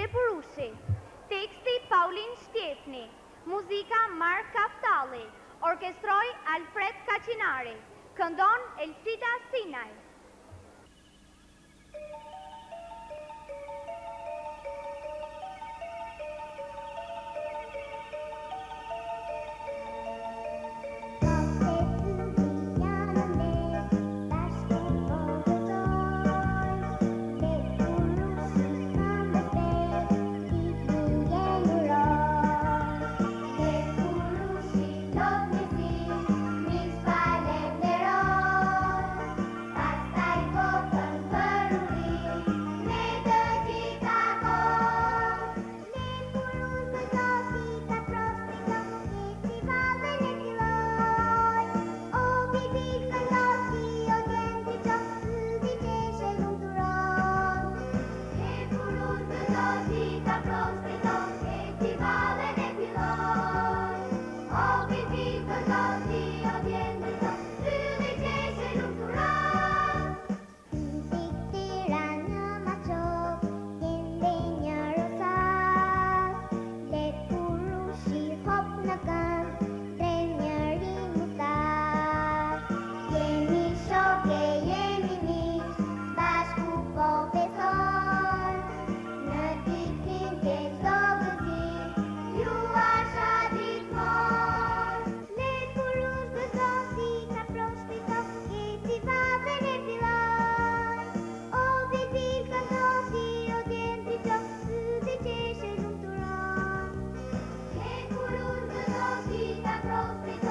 Lepurushi, teksti Paulin Shtjefni, muzika Mark Kaftali, orkestroj Alfred Kacinari, këndon Elsita Sinaj. Bye.